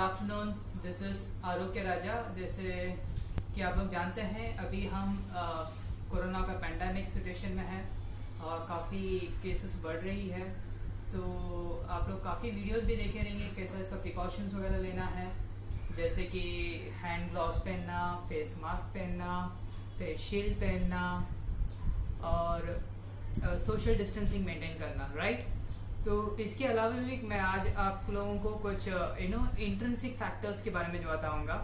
Afternoon this is आरोग्य राजा जैसे कि आप लोग जानते हैं, अभी हम कोरोना का पैंडेमिक सिचुएशन में है और काफ़ी केसेस बढ़ रही है। तो आप लोग काफ़ी वीडियोस भी देखे रहेंगे, कैसा इसका प्रिकॉशंस वगैरह लेना है। जैसे कि हैंड ग्लव्स पहनना फेस मास्क पहनना फेस शील्ड पहनना और सोशल डिस्टेंसिंग मेंटेन करना राइट तो इसके अलावा भी मैं आज आप लोगों को कुछ यू नो इंट्रेंसिक फैक्टर्स के बारे में जो बताऊँगा।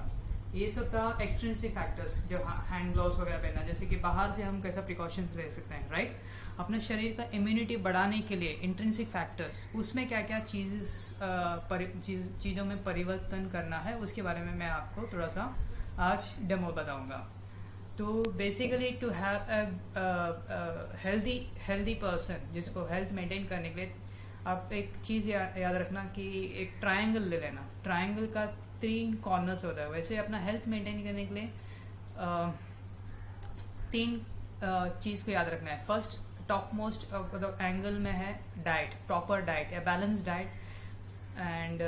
ये सब था एक्सट्रेंसिक फैक्टर्स जो हैंड ग्लोव्स वगैरह पहनना जैसे कि बाहर से हम कैसा प्रिकॉशंस ले सकते हैं राइट अपने शरीर का इम्यूनिटी बढ़ाने के लिए इंट्रेंसिक फैक्टर्स उसमें क्या क्या चीज़ चीज़, चीज़ों में परिवर्तन करना है उसके बारे में मैं आपको थोड़ा सा आज डेमो बताऊँगा। तो basically to have healthy healthy person जिसको हेल्थ मेंटेन करने के लिए आप एक चीज़ या, याद रखना कि एक ट्रायंगल ले लेना। ट्रायंगल का तीन कॉर्नर्स होता है। वैसे अपना हेल्थ मेंटेन करने के लिए आ, तीन चीज़ को याद रखना है। फ़र्स्ट टॉप मोस्ट एंगल में है डाइट प्रॉपर डाइट या balance diet and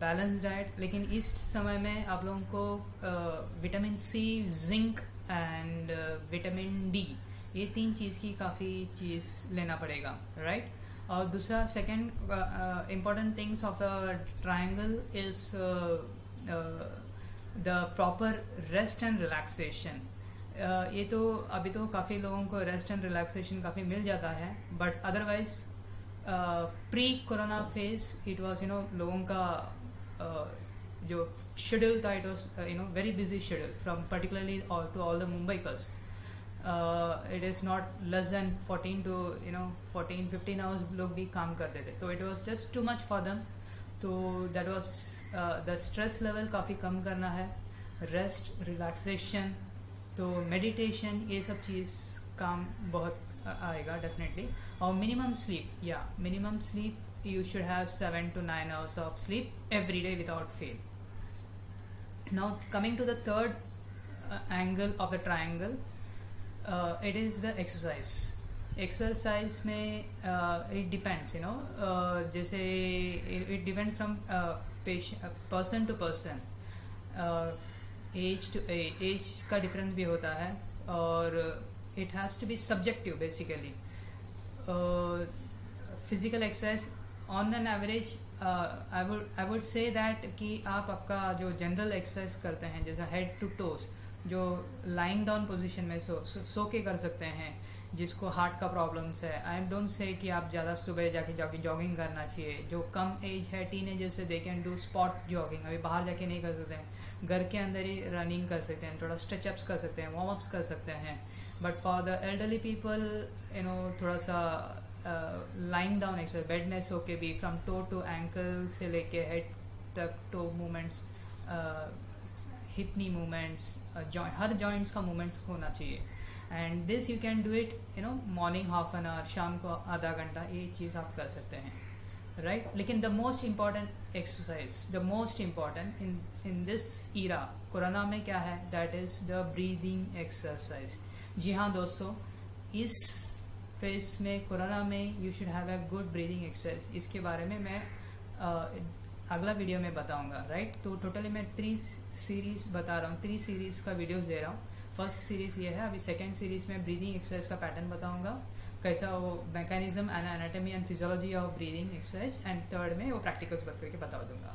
balance diet लेकिन इस समय में आप लोगों को vitamin C zinc and vitamin D ये तीन चीज़ की काफ़ी चीज़ लेना पड़ेगा राइट right? और दूसरा second important things of a triangle is the proper rest and relaxation ये तो अभी तो काफ़ी लोगों को रेस्ट एंड रिलैक्सेशन काफ़ी मिल जाता है but otherwise pre corona phase it was you know लोगों का uh, जो शेड्यूल था it was you know very busy schedule from particularly to all the Mumbai cause it is not less than 14 to you know 14 15 hours लोग भी काम करते थे। तो it was just too much for them तो that was the stress level काफ़ी कम करना है। रेस्ट रिलैक्सेशन तो मेडिटेशन ये सब चीज़ काम बहुत आएगा डेफिनेटली और मिनिमम स्लीप या minimum sleep you should have 7 to 9 hours of sleep every day without fail now coming to third uh, angle of the triangle, it is the exercise exercise में it depends you know जैसे it depend from person to person age to age का difference भी होता है और it has to be subjective basically physical exercise on an average I would I would say that कि आप आपका जो जनरल एक्सरसाइज करते हैं, जैसा हेड टू टोस्ट जो लाइंग डाउन पोजीशन में सो सो के कर सकते हैं, जिसको हार्ट का प्रॉब्लम्स है। आई डोंट से कि आप ज़्यादा सुबह जाके जाके जॉगिंग करना चाहिए। जो कम एज है टीन एजर से they can do spot jogging अभी बाहर जाके नहीं कर सकते हैं। घर के अंदर ही रनिंग कर सकते हैं, थोड़ा स्ट्रेचअप्स कर सकते हैं वार्म अप्स कर सकते हैं। But for the elderly people you know थोड़ा सा लाइंग डाउन एक्सरसाइज बेड में सो के भी फ्रॉम टो टू एंकल से लेके हेड तक टो मूवमेंट्स हिपनी मूवमेंट्स हर जॉइंट्स का मूवमेंट्स होना चाहिए। And this you can do it you know morning half an hour शाम को आधा घंटा ये चीज़ आप कर सकते हैं। Right right? लेकिन the most important exercise the most important in in this era corona में क्या है? That is the breathing exercise जी हाँ दोस्तों इस फेस में कोरोना में you should have a good breathing exercise इसके बारे में मैं uh, अगला वीडियो में बताऊँगा राइट तो टोटली मैं थ्री सीरीज़ बता रहा हूँ थ्री सीरीज़ का वीडियो दे रहा हूँ। फ़र्स्ट सीरीज़ ये है, अभी सेकेंड सीरीज़ में ब्रीदिंग एक्सरसाइज का पैटर्न बताऊँगा। कैसा वो mechanism and anatomy and physiology of breathing exercise and third में वो प्रैक्टिकल्स बता करके बता दूँगा